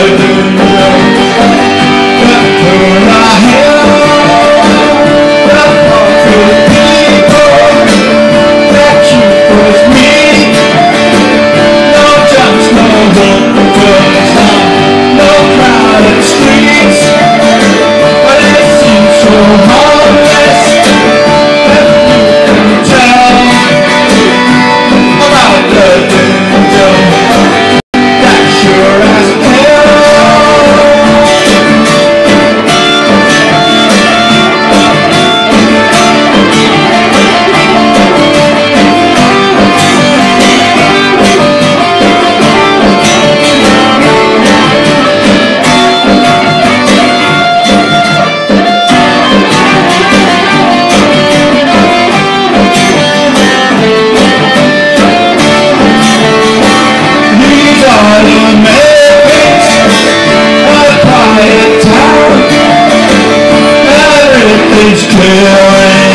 Hallelujah. It's clear